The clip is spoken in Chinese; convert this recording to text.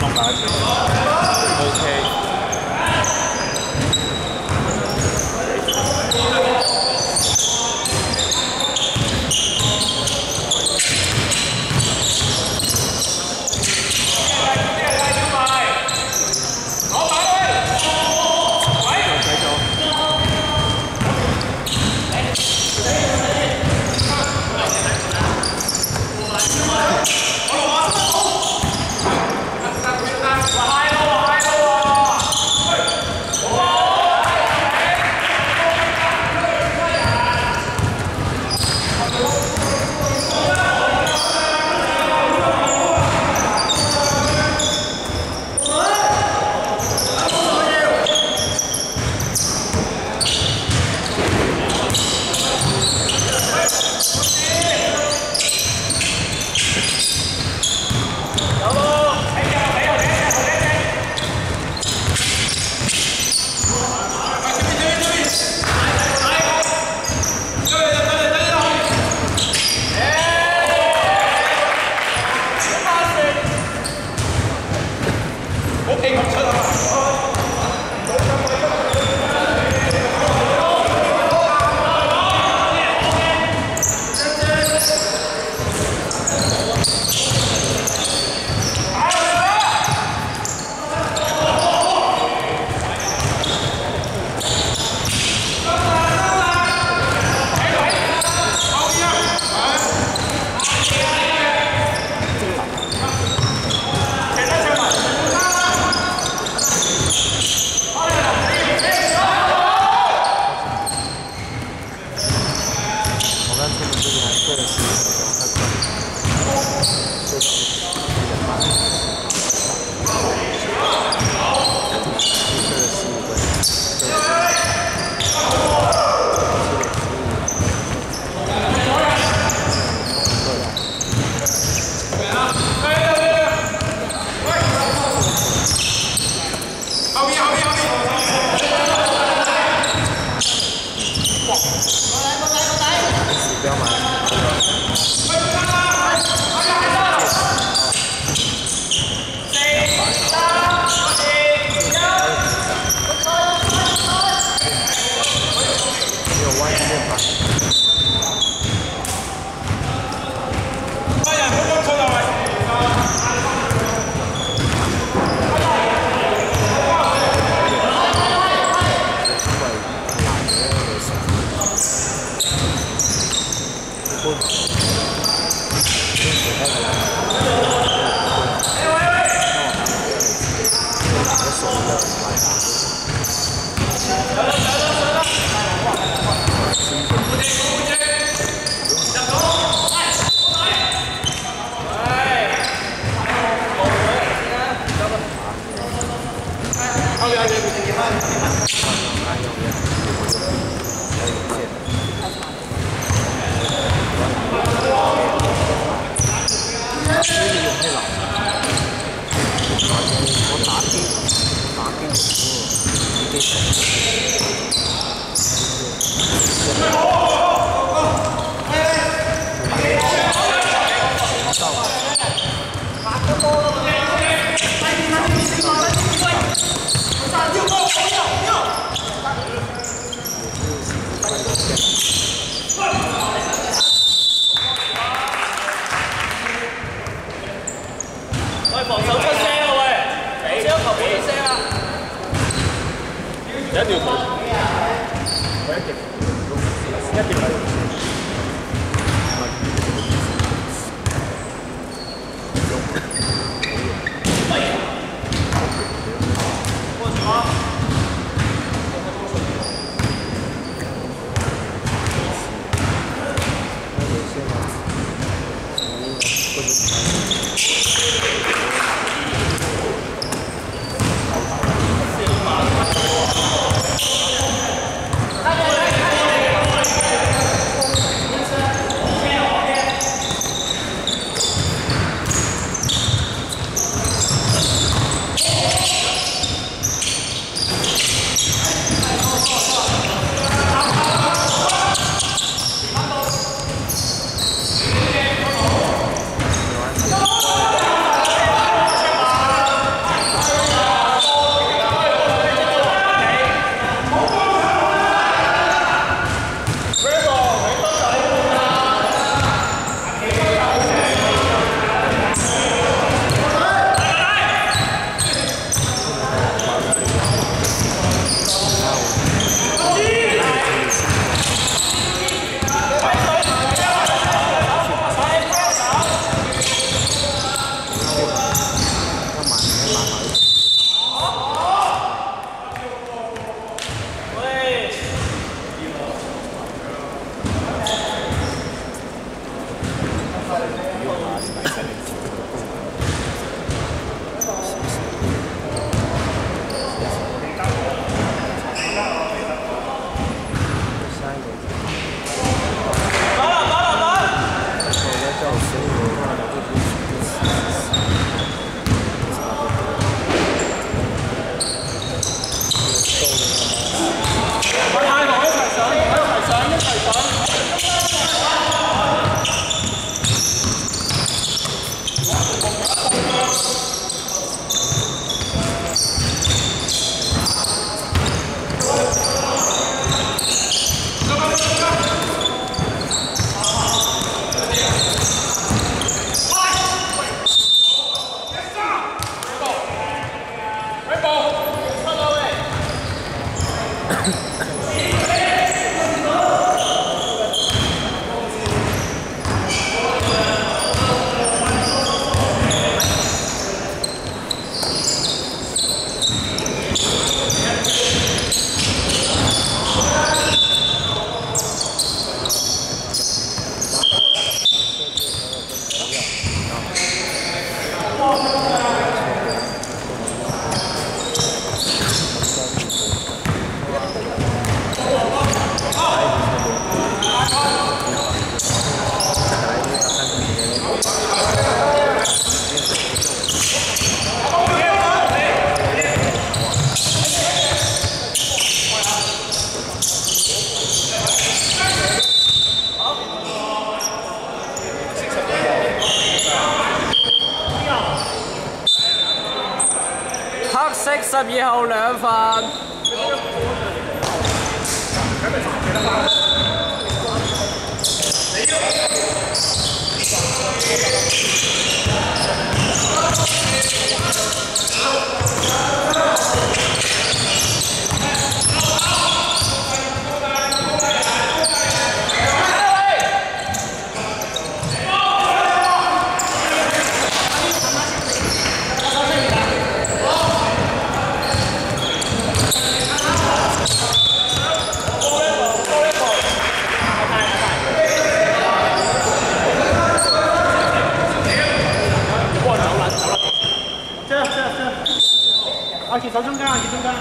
明白，OK。やってよ。やってよ。色十二號兩份。阿杰手中间，阿杰中间。啊！